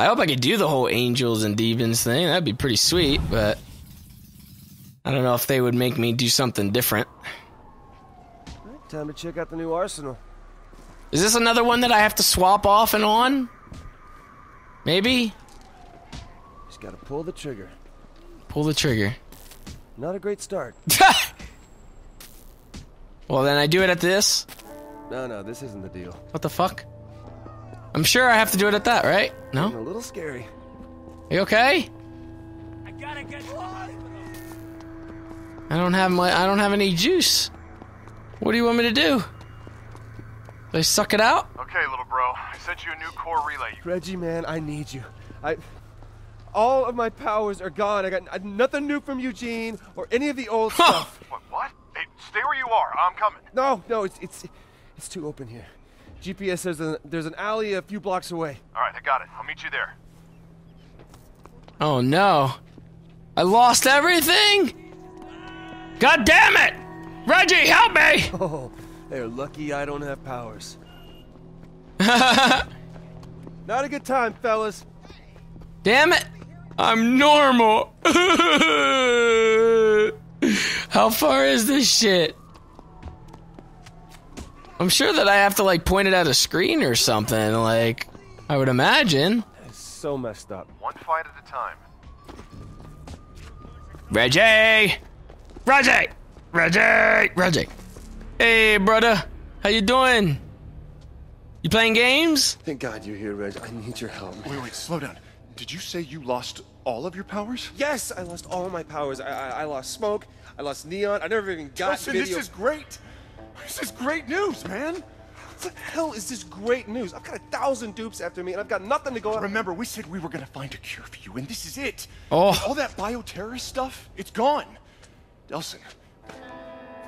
I hope I could do the whole angels and demons thing. That'd be pretty sweet, but I don't know if they would make me do something different. Right, time to check out the new arsenal. Is this another one that I have to swap off and on? Maybe? Just gotta pull the trigger. Pull the trigger. Not a great start. well, then I do it at this? No, no, this isn't the deal. What the fuck? I'm sure I have to do it at that, right? No? a little scary. You okay? I gotta get I don't have my I don't have any juice. What do you want me to do? They suck it out? Okay, little bro. I sent you a new core relay. Reggie, man, I need you. I. All of my powers are gone. I got nothing new from Eugene or any of the old stuff. What? What? Hey, stay where you are. I'm coming. No, no, it's it's it's too open here. GPS says there's, there's an alley a few blocks away. All right, I got it. I'll meet you there. Oh no. I lost everything? God damn it! Reggie, help me! Oh, they're lucky I don't have powers. Not a good time, fellas. Damn it! I'm normal. How far is this shit? I'm sure that I have to like point it at a screen or something. Like, I would imagine. It's so messed up. One fight at a time. Reggie, Reggie, Reggie, Reggie. Hey, brother, how you doing? You playing games? Thank God you're here, Reg. I need your help. Wait, wait, slow down. Did you say you lost all of your powers? Yes, I lost all my powers. I, I, I lost smoke. I lost neon. I never even oh, got Listen, video. this is great. This is great news, man. What the hell is this great news? I've got a thousand dupes after me, and I've got nothing to go on. Remember, we said we were gonna find a cure for you, and this is it. Oh. All that bioterrorist stuff, it's gone. Delsin,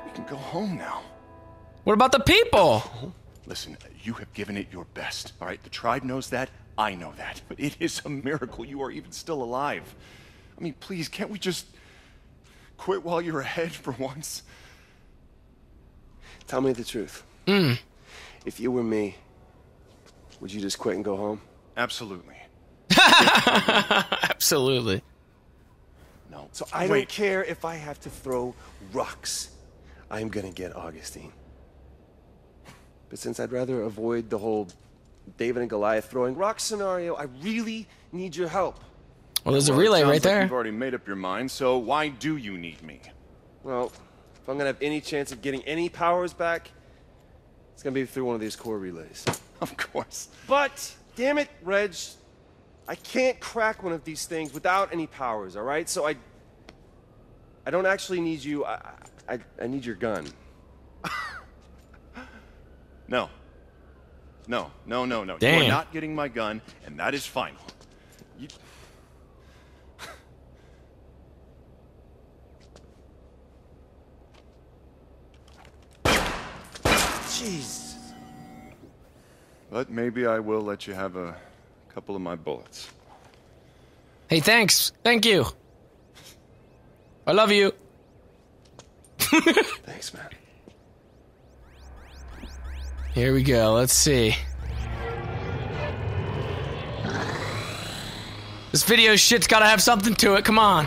we can go home now. What about the people? Listen, you have given it your best, all right? The tribe knows that. I know that. But it is a miracle you are even still alive. I mean, please, can't we just quit while you're ahead for once? Tell me the truth. Mm. If you were me, would you just quit and go home? Absolutely. Absolutely. No. So I don't care if I have to throw rocks. I'm gonna get Augustine. But since I'd rather avoid the whole David and Goliath throwing rocks scenario, I really need your help. Well, there's a Well, it relay sounds right like there. You've already made up your mind, so why do you need me? Well, if I'm gonna have any chance of getting any powers back, it's gonna be through one of these core relays. Of course. But, damn it, Reg, I can't crack one of these things without any powers, all right? So I, I don't actually need you. I, I, I need your gun. No. No, no, no, no. You are not getting my gun, and that is final. You... Jeez. But maybe I will let you have a couple of my bullets. Hey, thanks. Thank you. I love you. Thanks, man. Here we go. Let's see. This video shit's gotta have something to it. Come on.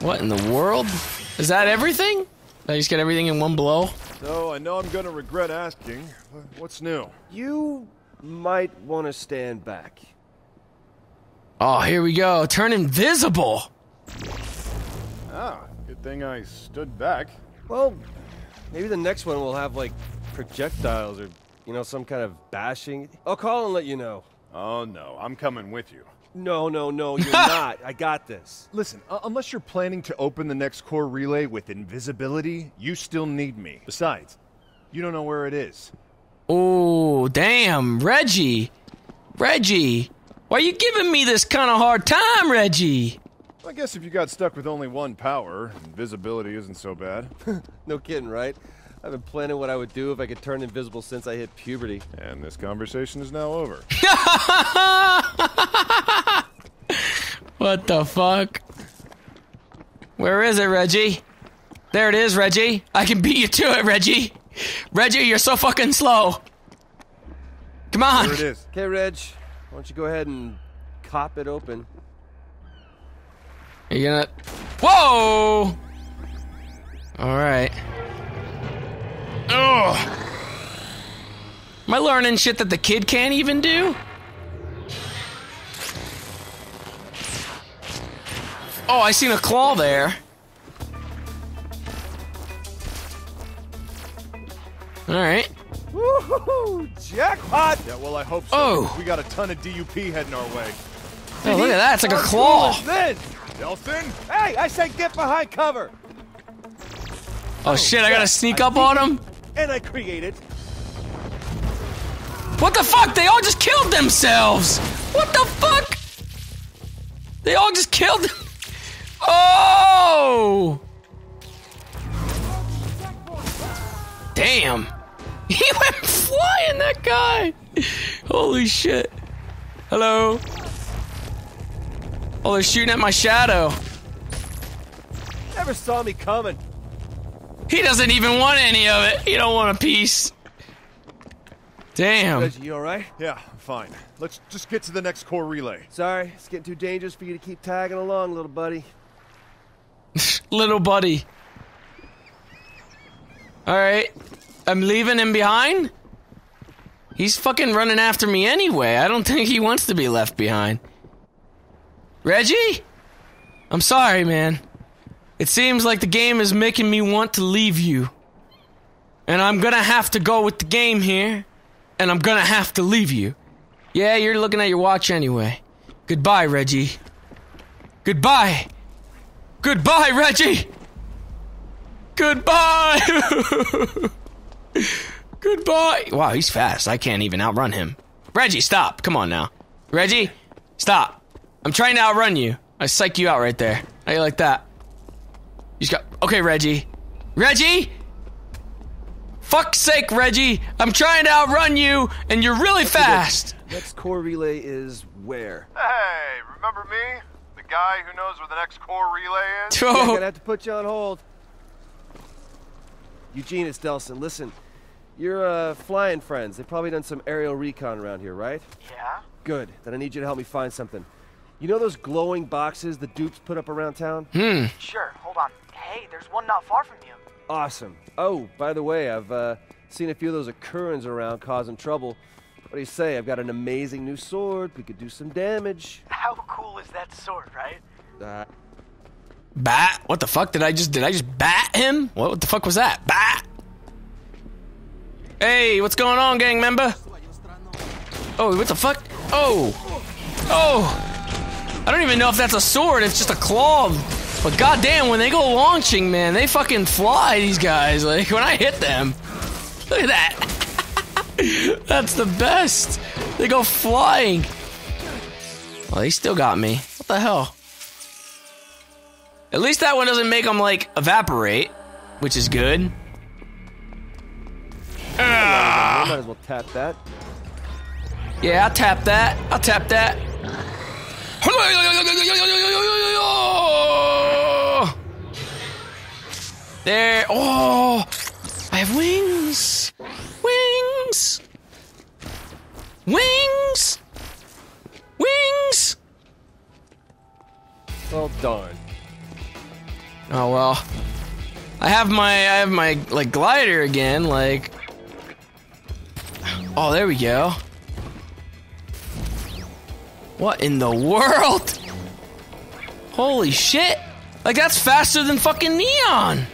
What in the world? Is that everything? Did I just get everything in one blow? So I know I'm gonna regret asking. What's new? You might want to stand back. Oh, here we go. Turn invisible. Ah, good thing I stood back. Well, maybe the next one will have like projectiles or you know some kind of bashing. I'll call and let you know. Oh no, I'm coming with you. No, no, no, you're not. I got this. Listen, uh, unless you're planning to open the next core relay with invisibility, you still need me. Besides, you don't know where it is. Oh, damn. Reggie. Reggie. Why are you giving me this kind of hard time, Reggie? I guess if you got stuck with only one power, invisibility isn't so bad. No kidding, right? I've been planning what I would do if I could turn invisible since I hit puberty. and this conversation is now over. What the fuck? Where is it, Reggie? There it is, Reggie. I can beat you to it, Reggie. Reggie, you're so fucking slow. Come on. Here it is. Okay, Reg, why don't you go ahead and cop it open? Are you gonna? Whoa! All right. Oh. Am I learning shit that the kid can't even do? Oh, I seen a claw there. All right. Woohoo! Jackpot! Yeah, well, I hope so. Oh. We got a ton of DUP heading our way. Oh, look at that. It's like a claw. cool is? Nelson? Hey, I said get behind cover! Oh shit! I gotta sneak up on him. And I created. What the fuck? They all just killed themselves. What the fuck? They all just killed. Them. Oh! Damn! He went flying. That guy. Holy shit! Hello. Oh, they're shooting at my shadow. Never saw me coming. He doesn't even want any of it. He don't want a piece. Damn. Reggie, you alright? Yeah, I'm fine. Let's just get to the next core relay. Sorry, it's getting too dangerous for you to keep tagging along, little buddy. little buddy. Alright. I'm leaving him behind? He's fucking running after me anyway. I don't think he wants to be left behind. Reggie? I'm sorry, man. It seems like the game is making me want to leave you. And I'm gonna have to go with the game here. And I'm gonna have to leave you. Yeah, you're looking at your watch anyway. Goodbye, Reggie. Goodbye. Goodbye, Reggie! Goodbye! Goodbye! Wow, he's fast. I can't even outrun him. Reggie, stop. Come on now. Reggie, stop. I'm trying to outrun you. I psych you out right there. How you like that? You just got. Okay, Reggie. Reggie! Fuck's sake, Reggie! I'm trying to outrun you, and you're really fast! Next core relay is where? Hey, remember me? The guy who knows where the next core relay is? Yeah, I'm Oh, gonna have to put you on hold. Eugene, it's Delsin. Listen, you're uh, flying friends. They've probably done some aerial recon around here, right? Yeah? Good. Then I need you to help me find something. You know those glowing boxes the dupes put up around town? hmm. Sure, hold on. Hey, there's one not far from you. Awesome. Oh, by the way, I've uh, seen a few of those Occurrens around causing trouble. What do you say? I've got an amazing new sword. We could do some damage. How cool is that sword, right? Uh, Bat? What the fuck? Did I just did I just bat him? What, what the fuck was that? Bat? Hey, what's going on, gang member? Oh, what the fuck? Oh, oh! I don't even know if that's a sword. It's just a claw. But goddamn, when they go launching, man, they fucking fly. These guys, like when I hit them, look at that. that's the best. They go flying. Well, they still got me. What the hell? At least that one doesn't make them like evaporate, which is good. I might as well tap that. Yeah, I'll tap that. I'll tap that. There. Oh, I have wings. Wings. Wings. Wings. Well, darn. Oh well. I have my I have my like glider again, like Oh, there we go. What in the world? Holy shit. Like that's faster than fucking neon.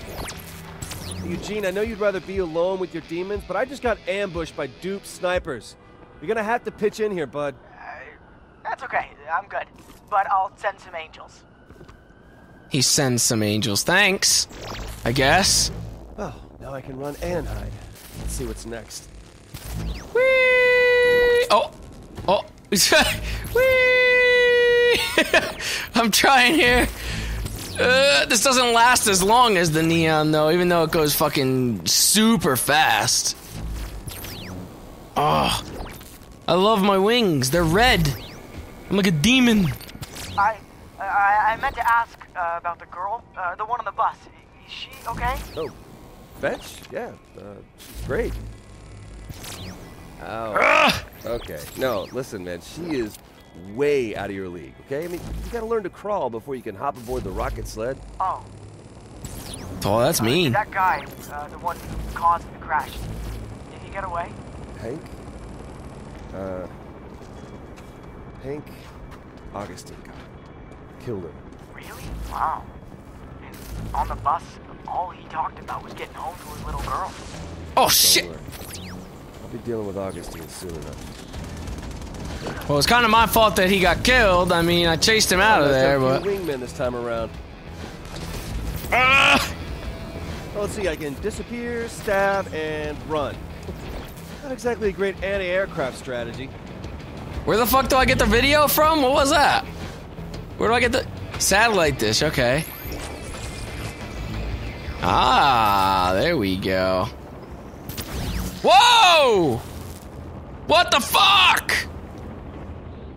Eugene, I know you'd rather be alone with your demons, but I just got ambushed by dupe snipers. You're gonna have to pitch in here, bud. Uh, that's okay, I'm good. But I'll send some angels. He sends some angels. Thanks. I guess. Oh, now I can run and hide. Let's see what's next. Whee! Oh. Oh. Whee! I'm trying here. Uh, this doesn't last as long as the neon, though, even though it goes fucking super fast. Oh. I love my wings. They're red. I'm like a demon. I, I, I meant to ask uh, about the girl, uh, the one on the bus. Is she okay? Oh, Fetch? Yeah, uh, she's great. Ow. Okay. No, listen, man. She is way out of your league, okay? I mean, you gotta learn to crawl before you can hop aboard the rocket sled. Oh, Oh, that's uh, mean. that guy, uh, the one who caused the crash, did he get away? Hank? Uh. Hank Augustine got. Killed him. Really? Wow. And on the bus, all he talked about was getting home to his little girl. Oh Don't shit. worry. I'll be dealing with Augustine soon enough. Well, it's kind of my fault that he got killed. I mean, I chased him out of Let's there, but. few wingmen this time around. Ah! Well, let's see, I can disappear, stab, and run. Not exactly a great anti-aircraft strategy. Where the fuck do I get the video from? What was that? Where do I get the satellite dish? Okay. Ah, there we go. Whoa! What the fuck?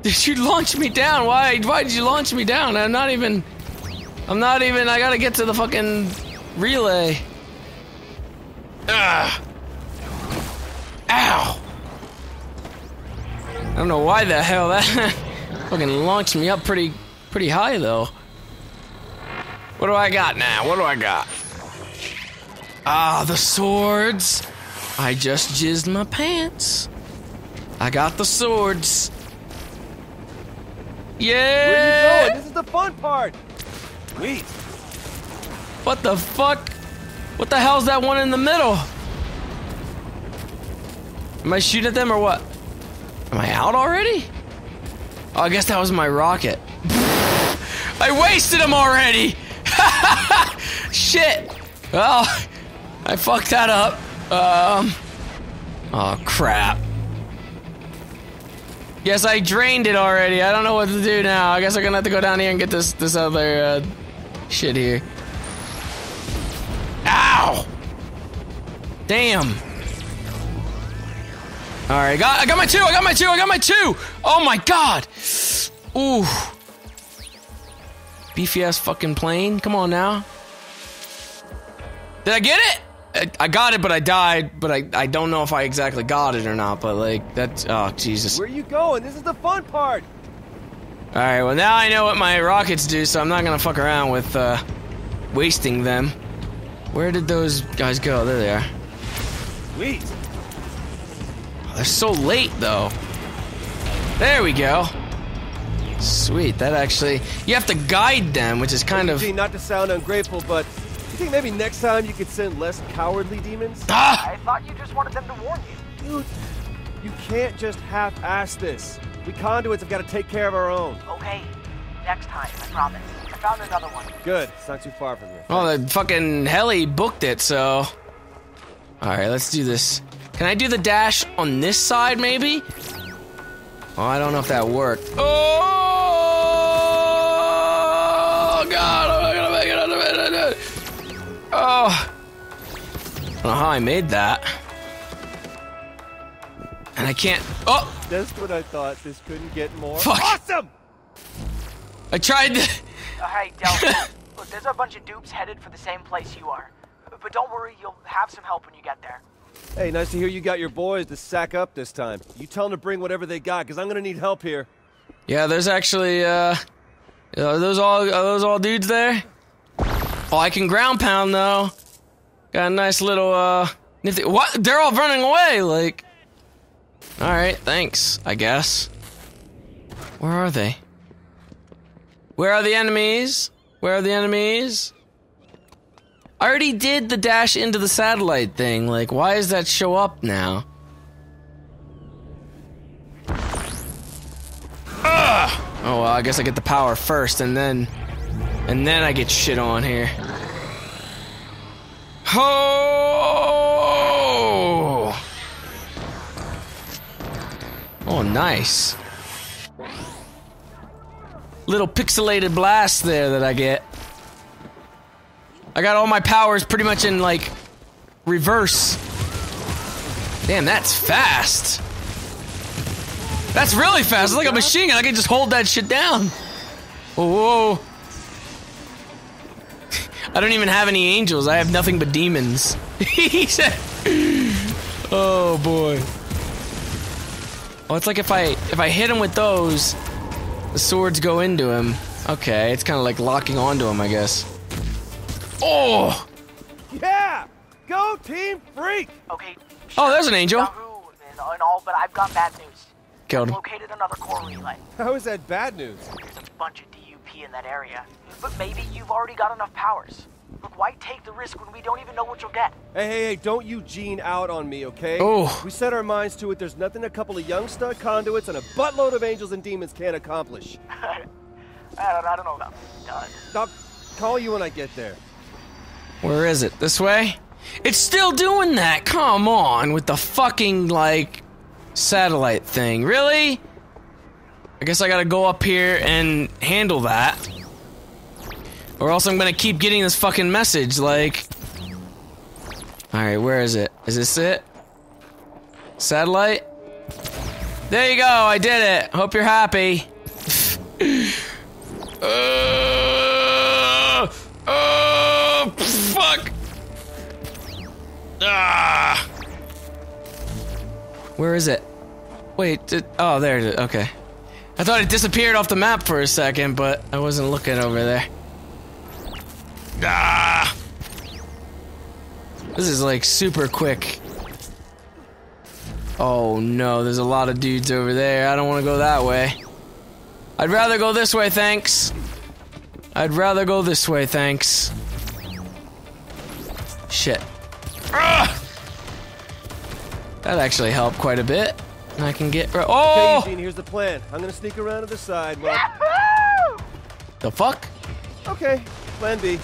Did you launch me down? Why? Why did you launch me down? I'm not even. I'm not even. I gotta get to the fucking relay. Ah. Ow. I don't know why the hell that fucking launched me up pretty pretty high though. What do I got now? What do I got? Ah, the swords. I just jizzed my pants. I got the swords. Where Yeah. you going? This is the fun part. Sweet. What the fuck? What the hell's that one in the middle? Am I shooting at them or what? Am I out already? Oh, I guess that was my rocket. I wasted them already! Shit! Well, I fucked that up. Um. Oh, crap. Yes, I drained it already. I don't know what to do now. I guess I'm gonna have to go down here and get this this other uh, shit here. Ow! Damn. All right, got I got my two. I got my two. I got my two. Oh my god. Ooh. Beefy ass fucking plane. Come on now. Did I get it? I, I got it, but I died. But I I don't know if I exactly got it or not. But like that's oh Jesus. Where are you going? This is the fun part. All right, well now I know what my rockets do, so I'm not gonna fuck around with uh, wasting them. Where did those guys go? There they are. Sweet. They're so late though. There we go. Sweet, that actually you have to guide them, which is kind of not to sound ungrateful, but you think maybe next time you could send less cowardly demons? ah. I thought you just wanted them to warn you. Dude, you can't just half-ass this. We conduits have got to take care of our own. Okay, next time, I promise. I found another one. Good. It's not too far from here. Oh, the fucking heli booked it, so. All right, let's do this. Can I do the dash on this side, maybe? Oh, I don't know if that worked. Oh God! Oh, I don't know how I made that. And I can't. Oh, That's what I thought this couldn't get more Fuck. awesome. I tried to. Uh, hey, Del, look, there's a bunch of dupes headed for the same place you are. But don't worry, you'll have some help when you get there. Hey, nice to hear you got your boys to sack up this time. You tell them to bring whatever they got, because I'm going to need help here. Yeah, there's actually uh, are those all are those all dudes there? Oh, I can ground pound though. Got a nice little uh, nifty. What? They're all running away. Like, all right, thanks. I guess. Where are they? Where are the enemies? Where are the enemies? I already did the dash into the satellite thing. Like, why does that show up now? Ugh! Oh well, I guess I get the power first, and then, and then I get shit on here. Oh! Oh, nice. Little pixelated blast there that I get. I got all my powers pretty much in like reverse. Damn, that's fast. That's really fast. It's like a machine gun. I can just hold that shit down. Whoa. Whoa. I don't even have any angels. I have nothing but demons. he said. Oh boy. Oh, it's like if I if I hit him with those, the swords go into him. Okay, it's kind of like locking onto him, I guess. Oh! Yeah! Go Team Freak! Okay. Oh, there's an angel. Yahoo and, and all, but I've got bad news. Killed him. Located another core relay. How is that bad news? There's a bunch of DUP in that area. But maybe you've already got enough powers. Look, why take the risk when we don't even know what you'll get? Hey, hey, hey, don't Eugene out on me, okay? Oh. We set our minds to it. There's nothing a couple of young stud conduits and a buttload of angels and demons can't accomplish. I don't, I don't know about stud. I'll call you when I get there. Where is it? This way? It's still doing that. Come on with the fucking like satellite thing. Really? I guess I gotta go up here and handle that. Or else I'm gonna keep getting this fucking message like Alright, where is it? Is this it? Satellite? There you go, I did it. Hope you're happy. uh, uh, fuck. Ah. Where is it? Wait, did, oh, there it is. Okay. I thought it disappeared off the map for a second, but I wasn't looking over there. Ah. This is like super quick. Oh no, there's a lot of dudes over there. I don't want to go that way. I'd rather go this way, thanks. I'd rather go this way, thanks. Shit. Ah! That actually helped quite a bit. And I can get. Okay, Oh! Eugene, here's the plan. I'm gonna sneak around to the side. Well, Yahoo! The fuck? okay, plan B.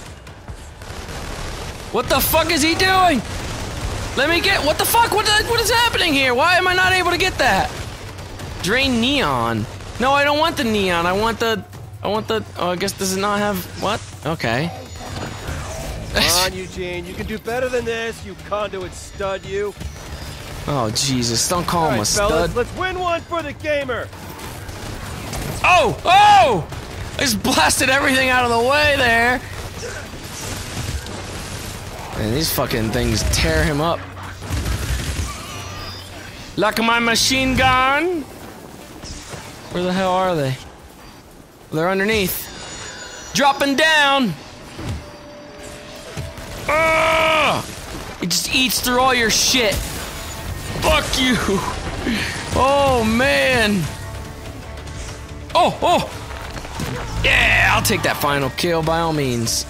What the fuck is he doing? Let me get. What the fuck? What, the, what is happening here? Why am I not able to get that? Drain neon. No, I don't want the neon. I want the. I want the. Oh, I guess does it not have. What? Okay. Come on, Eugene, you can do better than this, you conduit stud, you. Oh, Jesus. Don't call All him right, a fellas, stud. let's win one for the gamer. Oh! Oh! I just blasted everything out of the way there. And these fucking things tear him up. Like my machine gun. Where the hell are they? They're underneath. Dropping down. Ah! It just eats through all your shit. Fuck you. Oh man. Oh, oh! Yeah, I'll take that final kill by all means.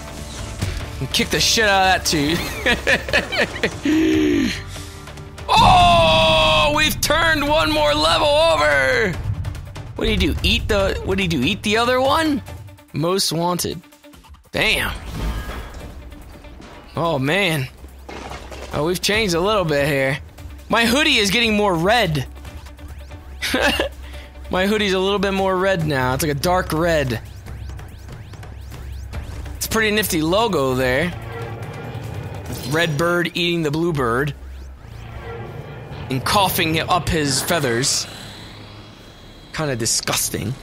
And kick the shit out of that too. oh, we've turned one more level over. What do you do? Eat the what do you do? Eat the other one? Most wanted. Damn. Oh man. Oh, we've changed a little bit here. My hoodie is getting more red. My hoodie's a little bit more red now. It's like a dark red. It's a pretty nifty logo there. Red bird eating the blue bird. And coughing up his feathers. Kind of disgusting.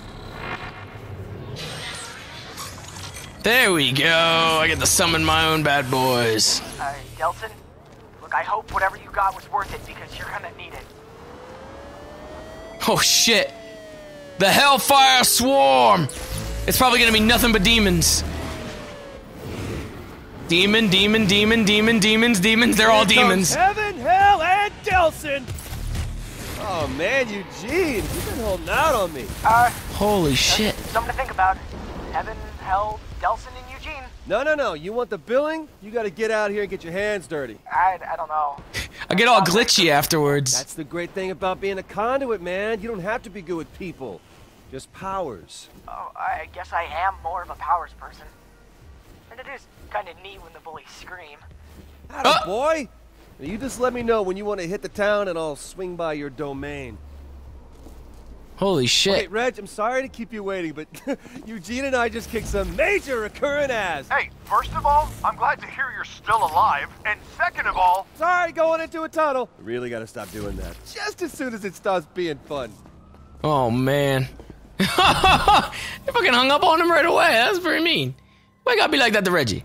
There we go. I get to summon my own bad boys. Uh, Delsin, look, I hope whatever you got was worth it because you're gonna need it. Oh shit. The Hellfire Swarm! It's probably gonna be nothing but demons. Demon, demon, demon, demon, demons, demons, they're all demons. Heaven, hell, and Delsin. Oh man, Eugene, you've been holding out on me. Uh, Holy shit. something to think about. Heaven, Hell, Delsin, and Eugene. No, no, no. You want the billing? You got to get out here and get your hands dirty. I, I don't know. I get all glitchy afterwards. That's the great thing about being a conduit, man. You don't have to be good with people, just powers. Oh, I guess I am more of a powers person. And it is kind of neat when the bullies scream. Atta Uh. boy. You just let me know when you want to hit the town, and I'll swing by your domain. Holy shit. Hey, shit. Reg, I'm sorry to keep you waiting, but Eugene and I just kicked some major recurrent ass. Hey, first of all, I'm glad to hear you're still alive. And second of all, Sorry, going into a tunnel. Really got to stop doing that. Just as soon as it starts being fun. Oh man. I fucking hung up on him right away. That's pretty mean. Why gotta be like that to Reggie?